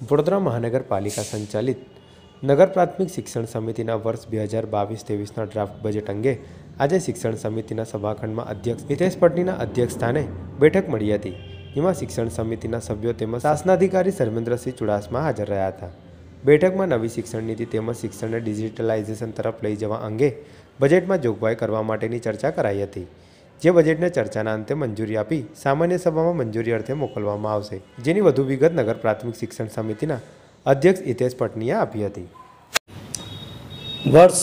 વડોદરા મહાનગરપાલિકા સંચાલિત નગર પ્રાથમિક શિક્ષણ સમિતિના વર્ષ બે હજાર બાવીસ ત્રેવીસના ડ્રાફ્ટ બજેટ અંગે આજે શિક્ષણ સમિતિના સભાખંડમાં અધ્યક્ષ હિતેશ પટનીના અધ્યક્ષસ્થાને બેઠક મળી હતી. જેમાં શિક્ષણ સમિતિના સભ્યો તેમજ શાસનાધિકારી ધર્મેન્દ્રસિંહ ચુડાસમા હાજર રહ્યા હતા. બેઠકમાં નવી શિક્ષણ નીતિ તેમજ શિક્ષણને ડિજિટલાઇઝેશન તરફ લઈ જવા અંગે બજેટમાં જોગવાઈ કરવા માટેની ચર્ચા કરાઈ હતી. જે બજેટને ચર્ચાના અંતે મંજૂરી આપી સામાન્ય સભામાં મંજૂરી અર્થે મોકલવામાં આવશે, જેની વધુ વિગત નગર પ્રાથમિક શિક્ષણ સમિતિના અધ્યક્ષ હિતેશ પટનીએ આપી હતી. વર્ષ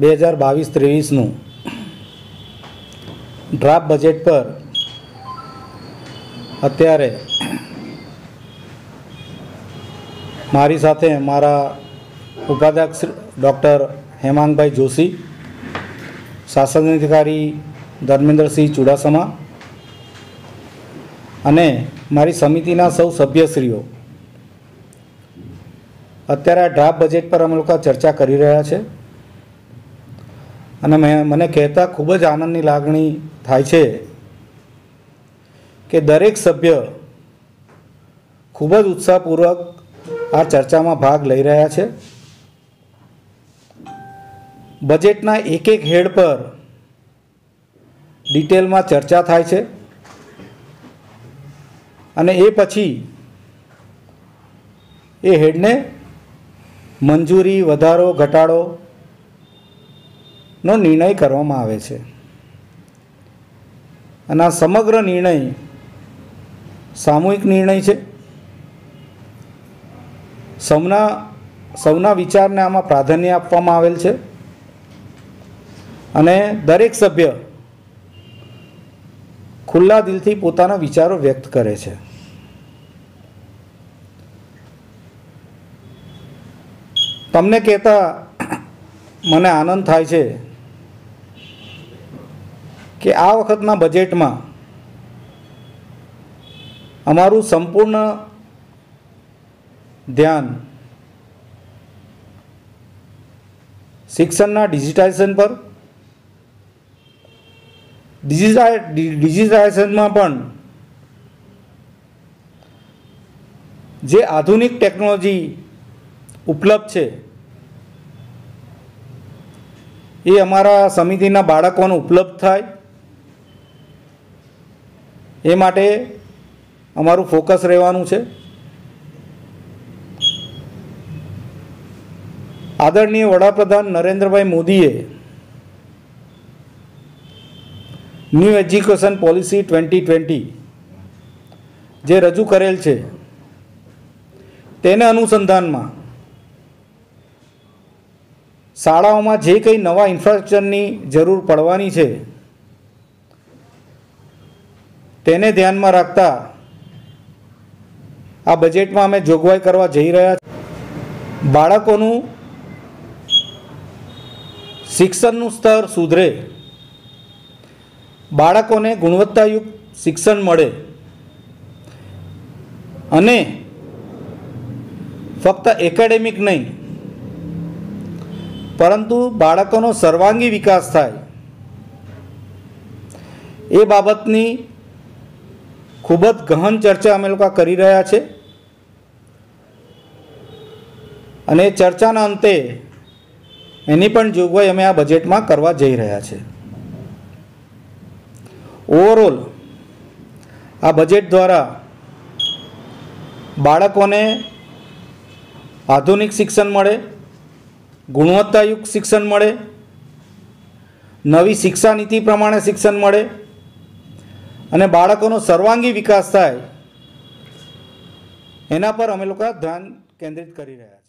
બે હજાર બાવીસ ત્રેવીસનું ડ્રાફ્ટ બજેટ પર અત્યારે મારી સાથે મારા ઉપાધ્યક્ષ ડૉક્ટર હેમાંગભાઈ જોશી, શાસન અધિકારી ધર્મેન્દ્રસિંહ ચુડાસમા અને મારી સમિતિના સૌ સભ્યશ્રીઓ. અત્યારે આ ડ્રાફ્ટ બજેટ પર અમે લોકો ચર્ચા કરી રહ્યા છે. અને મને કહેતા ખૂબ જ આનંદની લાગણી થાય છે કે દરેક સભ્ય ખૂબ જ ઉત્સાહપૂર્વક આ ચર્ચામાં ભાગ લઈ રહ્યા છે. બજેટના એક એક હેડ પર ડિટેલમાં ચર્ચા થાય છે. અને એ પછી એ હેડને મંજૂરી, વધારો, ઘટાડો નો નિર્ણય કરવામાં આવે છે. અને આ સમગ્ર નિર્ણય સામૂહિક નિર્ણય છે. સૌના સૌના વિચારને આમાં પ્રાધાન્ય આપવામાં આવેલ છે. અને દરેક સભ્ય ખુલ્લા દિલથી પોતાના વિચારો વ્યક્ત કરે છે. તમને કહેતા મને આનંદ થાય છે કે આ વખતના બજેટમાં અમારું સંપૂર્ણ ધ્યાન શિક્ષણના ડિજિટાઇઝેશન પર ડિજિટાઇઝેશનમાં પણ જે આધુનિક ટેકનોલોજી ઉપલબ્ધ છે, એ અમારા સમિતિના બાળકોને ઉપલબ્ધ થાય. એ માટે અમારું ફોકસ રહેવાનું છે. આદરણીય વડાપ્રધાન નરેન્દ્રભાઈ મોદીએ new education policy twenty twenty જે રજૂ કરેલ છે, તેને અનુસંધાનમાં શાળાઓમાં જે કંઈ નવા ઇન્ફ્રાસ્ટ્રક્ચરની જરૂર પડવાની છે, તેને ધ્યાનમાં રાખતા આ બજેટમાં અમે જોગવાઈ કરવા જઈ રહ્યા છીએ. બાળકોનું શિક્ષણનું સ્તર સુધરે બાળકોને ગુણવત્તાયુક્ત શિક્ષણ મળે અને ફક્ત એકેડેમિક નહીં, પરંતુ બાળકોનો સર્વાંગી વિકાસ થાય. એ બાબતની ખૂબ જ ગહન ચર્ચા અમે લોકો કરી રહ્યા છે. અને ચર્ચાના અંતે એની પણ જોગવાઈ અમે આ બજેટમાં કરવા જઈ રહ્યા છે. ઓવરઓલ આ બજેટ દ્વારા બાળકોને આધુનિક શિક્ષણ મળે, ગુણવત્તાયુક્ત શિક્ષણ મળે, નવી શિક્ષા નીતિ પ્રમાણે શિક્ષણ મળે અને બાળકોનો સર્વાંગી વિકાસ થાય, એના પર અમે લોકો ધ્યાન કેન્દ્રિત કરી રહ્યા